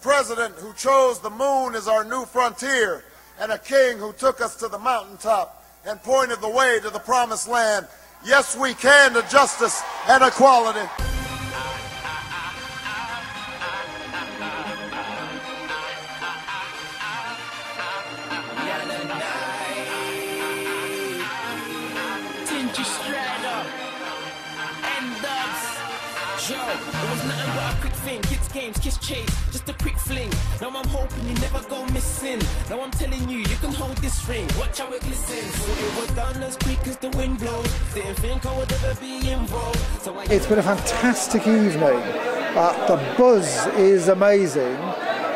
president who chose the moon as our new frontier, and a king who took us to the mountaintop and pointed the way to the promised land. Yes, we can to justice and equality. Yo, it was nothing but a quick thing. Kids games, kiss chase, just a quick fling. Now I'm hoping you never go missing. Now I'm telling you, you can hold this ring. Watch how it glistens. It was done as quick as the wind blows. Didn't think I would ever be involved. So I It's been a fantastic evening. Uh, the buzz is amazing,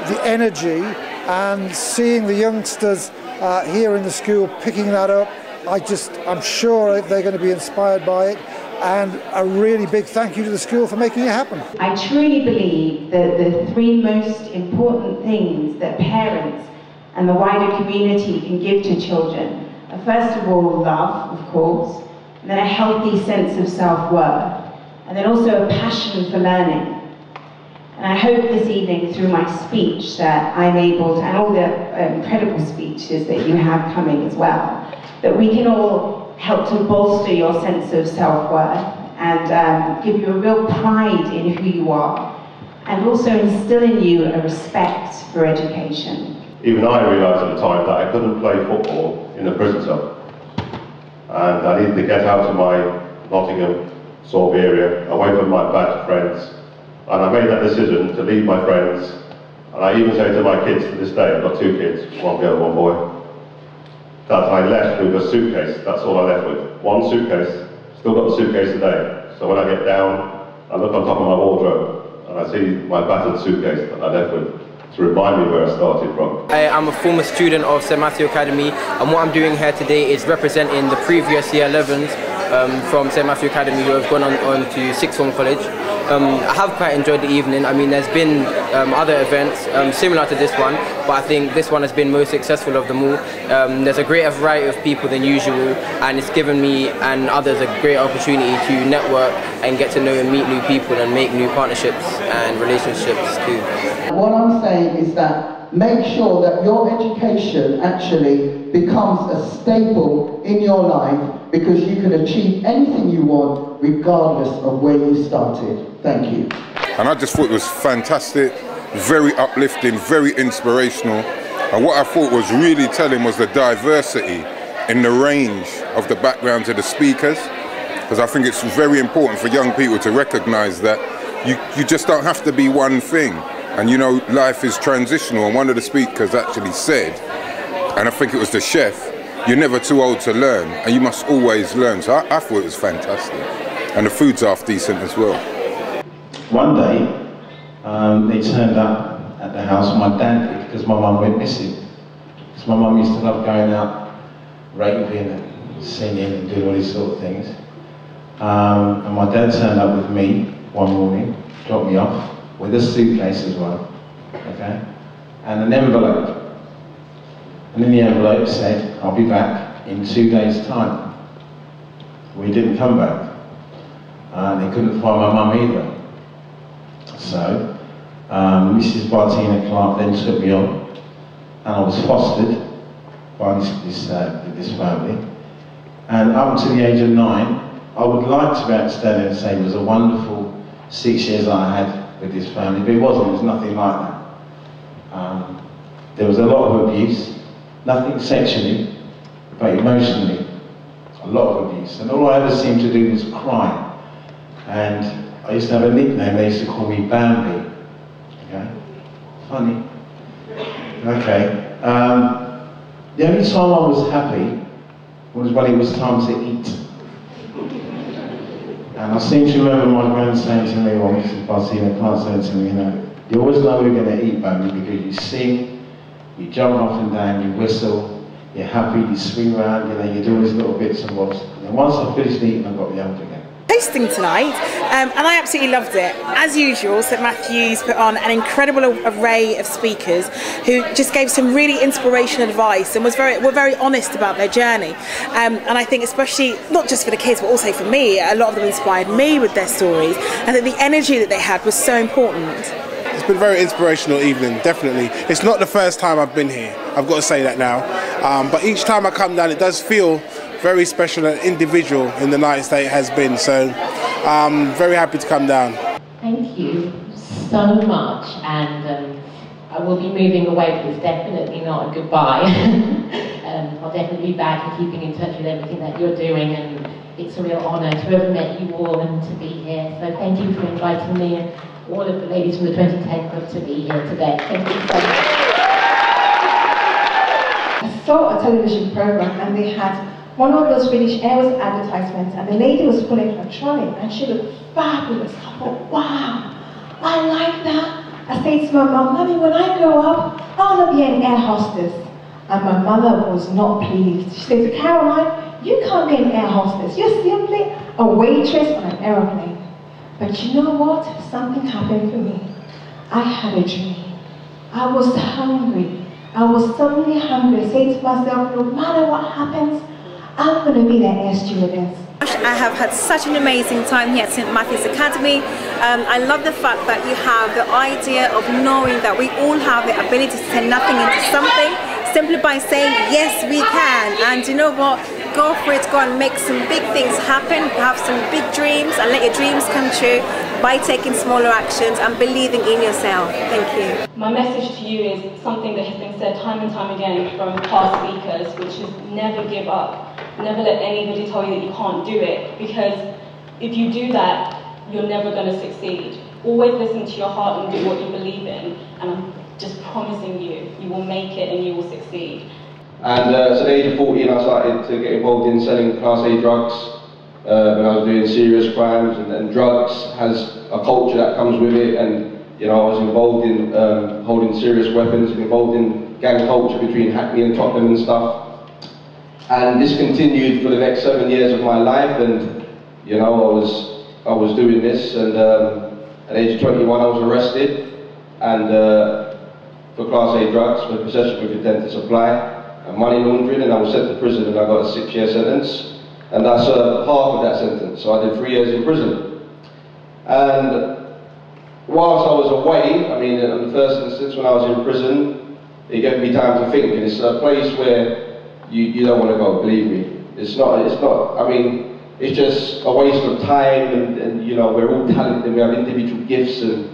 the energy, and seeing the youngsters uh, here in the school picking that up. I just, I'm sure they're going to be inspired by it. And a really big thank you to the school for making it happen. I truly believe that the three most important things that parents and the wider community can give to children are first of all love, of course, and then a healthy sense of self-worth, and then also a passion for learning. And I hope this evening through my speech that I'm able to, and all the um, incredible speeches that you have coming as well, that we can all help to bolster your sense of self-worth and um, give you a real pride in who you are and also instill in you a respect for education. Even I realised at the time that I couldn't play football in a prison cell. And I needed to get out of my Nottingham sort area, away from my bad friends. And I made that decision to leave my friends. And I even say to my kids to this day, I've got two kids, one girl, one boy, that I left with a suitcase. That's all I left with. One suitcase. Still got the suitcase today. So when I get down, I look on top of my wardrobe and I see my battered suitcase that I left with to remind me where I started from. I am a former student of St Matthew Academy and what I'm doing here today is representing the previous year 11s um, from St Matthew Academy who have gone on, on to Sixth Form College. Um, I have quite enjoyed the evening. I mean, there's been um, other events um, similar to this one, but I think this one has been most successful of them all. Um, there's a greater variety of people than usual, and it's given me and others a great opportunity to network and get to know and meet new people and make new partnerships and relationships too. What I'm saying is that make sure that your education actually becomes a staple in your life because you can achieve anything you want regardless of where you started. Thank you. And I just thought it was fantastic, very uplifting, very inspirational. And what I thought was really telling was the diversity in the range of the backgrounds of the speakers. Because I think it's very important for young people to recognize that you, you just don't have to be one thing. And you know, life is transitional. And one of the speakers actually said, and I think it was the chef, you're never too old to learn, and you must always learn. So I, I thought it was fantastic. And the food's half decent as well. One day, um, they turned up at the house, my dad did, because my mum went missing. Because my mum used to love going out, raving and singing and doing all these sort of things. Um, and my dad turned up with me one morning, dropped me off, with a suitcase as well, okay? And an envelope. And in the envelope said, I'll be back in two days' time. We didn't come back. Uh, they couldn't find my mum either. So, um, Mrs. Bartina Clark then took me on, and I was fostered by this, this, uh, this family. And up until the age of nine, I would like to be able to stand there and say it was a wonderful six years that I had with this family, but it wasn't, it was nothing like that. Um, there was a lot of abuse, nothing sexually, but emotionally, a lot of abuse. And all I ever seemed to do was cry. And I used to have a nickname, they used to call me Bambi. Okay? Funny. Okay. Um, the only time I was happy was when it was time to eat. And I seem to remember my grand saying to me, or Mrs. Bartina Clark saying to me, you know, you always know we're going to eat, Bambi, because you sing, you jump up and down, you whistle, you're happy, you swing around, you know, you do all these little bits and bobs. And once I finished eating, I got the hump again. Hosting tonight, um, and I absolutely loved it. As usual, St Matthews put on an incredible array of speakers who just gave some really inspirational advice and was very were very honest about their journey. Um, and I think, especially not just for the kids, but also for me, a lot of them inspired me with their stories. and think the energy that they had was so important. It's been a very inspirational evening, definitely. It's not the first time I've been here, I've got to say that now. Um, but each time I come down, it does feel very special and individual in the nights that it has been. So I'm um, very happy to come down. Thank you so much. And um, I will be moving away, but it's definitely not a goodbye. um, I'll definitely be back and keeping in touch with everything that you're doing. And it's a real honour to have met you all and to be here. So thank you for inviting me and all of the ladies from the 2010 Club to be here today. Thank you so much. I saw a television program and they had one of those British Airways advertisements and the lady was pulling her trolley and she looked fabulous. I thought, wow, I like that. I said to my mum, Mummy, when I grow up, I want to be an air hostess. And my mother was not pleased. She said to Caroline, you can't be an air hostess. You're simply a waitress on an aeroplane. But you know what? Something happened for me. I had a dream. I was hungry. I was suddenly hungry. I said to myself, no matter what happens, I'm going to be the air stewardess. I have had such an amazing time here at St Matthew's Academy. Um, I love the fact that you have the idea of knowing that we all have the ability to turn nothing into something simply by saying yes we can. And you know what? Go for it. Go and make some big things happen. Have some big dreams and let your dreams come true by taking smaller actions and believing in yourself. Thank you. My message to you is something that has been said time and time again from past speakers which is never give up Never let anybody tell you that you can't do it because if you do that, you're never going to succeed. Always listen to your heart and do what you believe in, and I'm just promising you, you will make it and you will succeed. And uh, at the age of 14, I started to get involved in selling Class A drugs uh, when I was doing serious crimes, and, and, drugs has a culture that comes with it, and you know, I was involved in um, holding serious weapons, and involved in gang culture between Hackney and Tottenham and stuff. And this continued for the next seven years of my life, and you know, I was I was doing this, and um, at age 21, I was arrested, and uh, for Class A drugs, for possession with intent to supply, and money laundering, and I was sent to prison, and I got a six-year sentence, and I served half of that sentence, so I did three years in prison. And whilst I was away, I mean, in the first instance when I was in prison, it gave me time to think, and it's a place where you, you don't want to go, believe me. It's not, it's not, I mean, it's just a waste of time and, and you know, we're all talented we have individual gifts and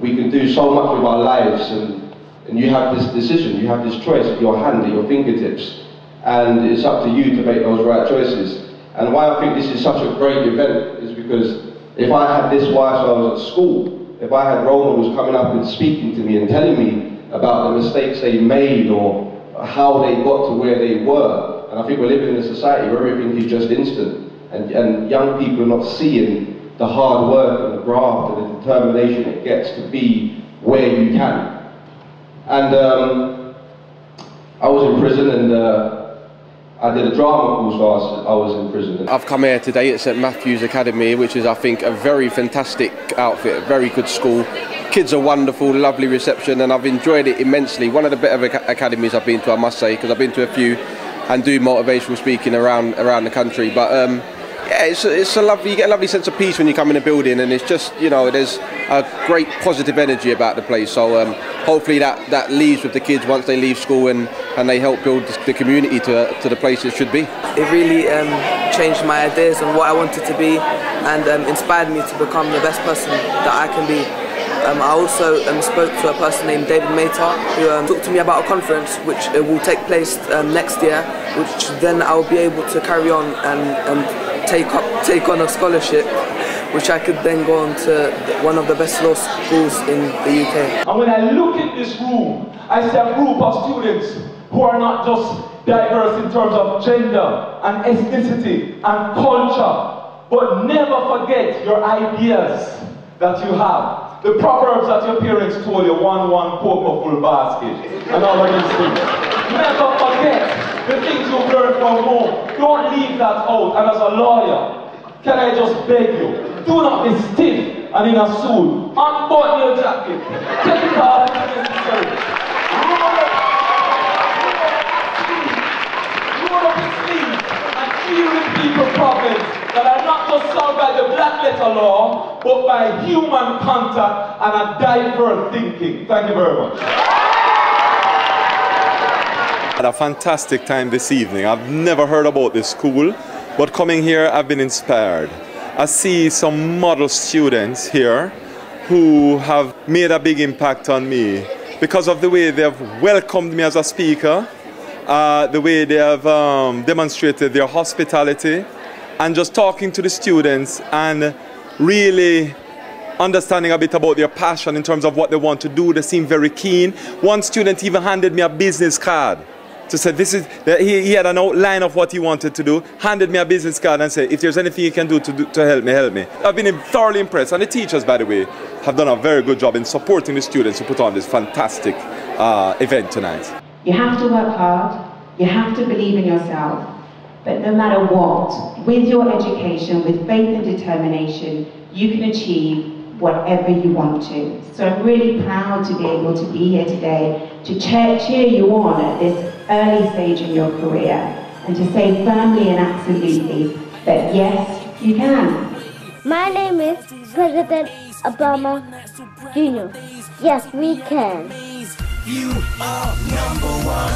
we can do so much with our lives and, and you have this decision, you have this choice at your hand, at your fingertips and it's up to you to make those right choices. And why I think this is such a great event is because if I had this whilst I was at school, if I had role models coming up and speaking to me and telling me about the mistakes they made or how they got to where they were. And I think we're living in a society where everything is just instant. And, and young people are not seeing the hard work and the graft and the determination it gets to be where you can. And um, I was in prison and uh, I did a drama course whilst I was in prison. I've come here today at St Matthew's Academy, which is, I think, a very fantastic outfit, a very good school kids are wonderful, lovely reception, and I've enjoyed it immensely. One of the better academies I've been to, I must say, because I've been to a few and do motivational speaking around around the country. But um, yeah, it's it's a lovely. You get a lovely sense of peace when you come in a building, and it's just you know there's a great positive energy about the place. So um, hopefully that that leaves with the kids once they leave school and and they help build the community to to the place it should be. It really um, changed my ideas on what I wanted to be, and um, inspired me to become the best person that I can be. Um, I also um, spoke to a person named David Neita who um, talked to me about a conference which uh, will take place um, next year, which then I'll be able to carry on and, and take up take on a scholarship, which I could then go on to one of the best law schools in the UK. And when I look at this room, I see a group of students who are not just diverse in terms of gender and ethnicity and culture, but never forget your ideas that you have. The proverbs that your parents told you, one, one, pork a full basket, and all of these things. Never forget the things you've learned from home. Don't leave that out. And as a lawyer, can I just beg you, do not be stiff and in a suit. Unbutton your jacket. Take it off if necessary. Roll up, roll up your sleeves and deal with people problems that letter law, but by human contact and a diverse thinking. Thank you very much. Had a fantastic time this evening. I've never heard about this school, but coming here, I've been inspired. I see some model students here who have made a big impact on me because of the way they have welcomed me as a speaker, uh, the way they have um, demonstrated their hospitality, and just talking to the students and really understanding a bit about their passion in terms of what they want to do. They seem very keen. One student even handed me a business card to say this is he, he had an outline of what he wanted to do handed me a business card and said if there's anything you can do to, do, to help me help me. I've been thoroughly impressed. And the teachers by the way have done a very good job in supporting the students who put on this fantastic uh, event tonight. You have to work hard. You have to believe in yourself but no matter what with your education with faith and determination you can achieve whatever you want to. So I'm really proud to be able to be here today to cheer, cheer you on at this early stage in your career and to say firmly and absolutely that yes, you can. My name is President Obama Jr. Yes, we can. You are number one.